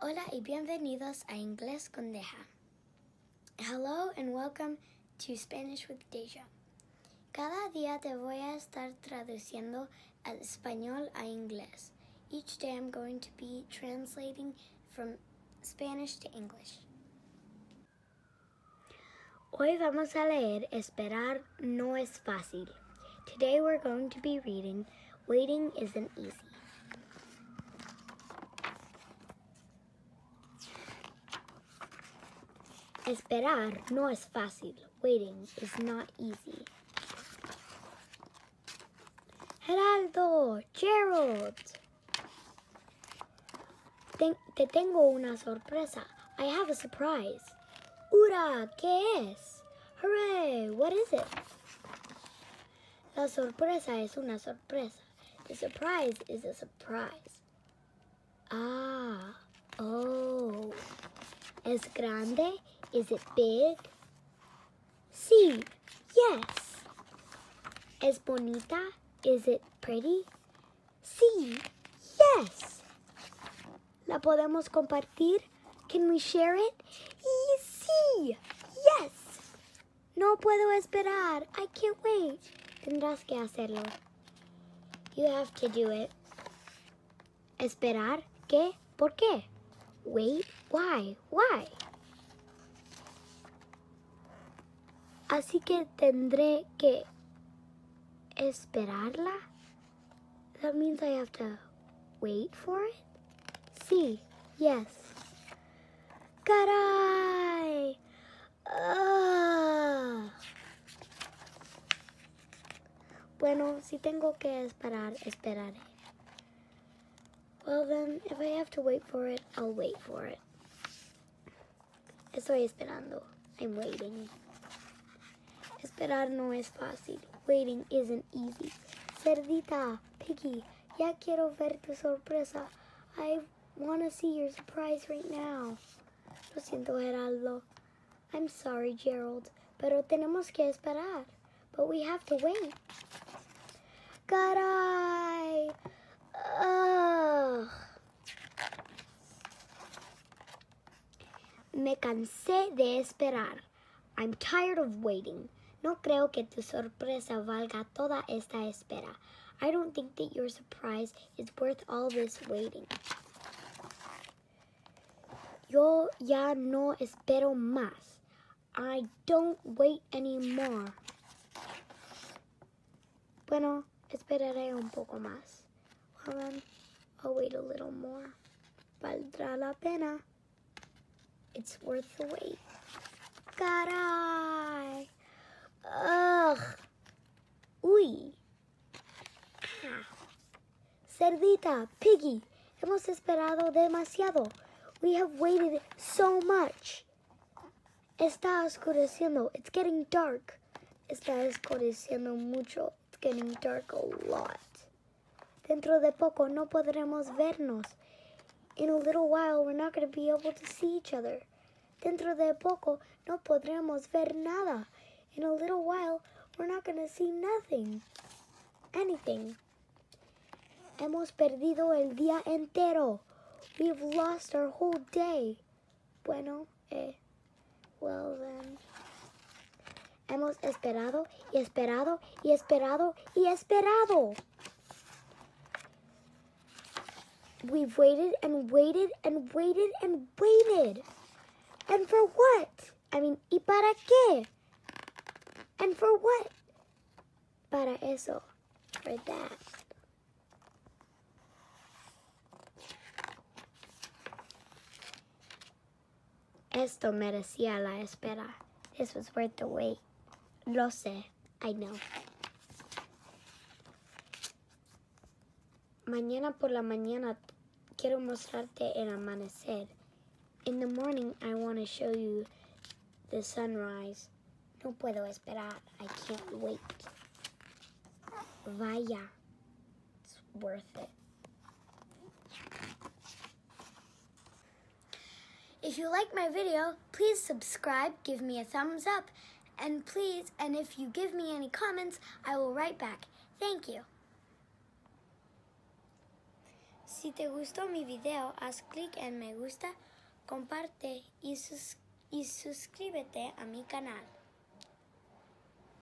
Hola y bienvenidos a Inglés con Deja. Hello and welcome to Spanish with Deja. Cada día te voy a estar traduciendo al español a inglés. Each day I'm going to be translating from Spanish to English. Hoy vamos a leer Esperar no es fácil. Today we're going to be reading Waiting isn't easy. Esperar no es fácil. Waiting is not easy. Geraldo, Gerald. Te tengo una sorpresa. I have a surprise. Ura, ¿qué es? Hooray, what is it? La sorpresa es una sorpresa. The surprise is a surprise. Ah, oh. ¿Es grande? Is it big? Sí, yes. ¿Es bonita? Is it pretty? Sí, yes. ¿La podemos compartir? Can we share it? Y sí, yes. No puedo esperar. I can't wait. Tendrás que hacerlo. You have to do it. Esperar? ¿Qué? ¿Por qué? Wait? Why? Why? Así que tendré que esperarla. That means I have to wait for it? Sí, yes. Caray. Ah. Bueno, si tengo que esperar, esperaré. Well then, if I have to wait for it, I'll wait for it. Estoy esperando. I'm waiting. Esperar no es fácil. Waiting isn't easy. Cerdita, Piggy, ya quiero ver tu sorpresa. I want to see your surprise right now. Lo siento, Geraldo. I'm sorry, Gerald, pero tenemos que esperar. But we have to wait. Caray. Ugh. Me cansé de esperar. I'm tired of waiting. No creo que tu sorpresa valga toda esta espera. I don't think that your surprise is worth all this waiting. Yo ya no espero más. I don't wait anymore. Bueno, esperaré un poco más. Then, I'll wait a little more. Valdrá la pena. It's worth the wait. Caray. Ugh. Uy. Cerdita, Piggy, hemos esperado demasiado. We have waited so much. Está oscureciendo. It's getting dark. Está oscureciendo mucho. It's getting dark a lot. Dentro de poco no podremos vernos. In a little while we're not going to be able to see each other. Dentro de poco no podremos ver nada. In a little while we're not going to see nothing. Anything. Hemos perdido el día entero. We've lost our whole day. Bueno, eh. Well then. Hemos esperado y esperado y esperado y esperado. We've waited and waited and waited and waited. And for what? I mean, ¿y para qué? And for what? Para eso. For that. Esto merecía la espera. This was worth the wait. Lo sé. I know. Mañana por la mañana quiero mostrarte el amanecer. In the morning I want to show you the sunrise. No puedo esperar. I can't wait. Vaya. It's worth it. If you like my video, please subscribe, give me a thumbs up, and please, and if you give me any comments, I will write back. Thank you. Si te gustó mi video, haz clic en me gusta, comparte y, y suscríbete a mi canal.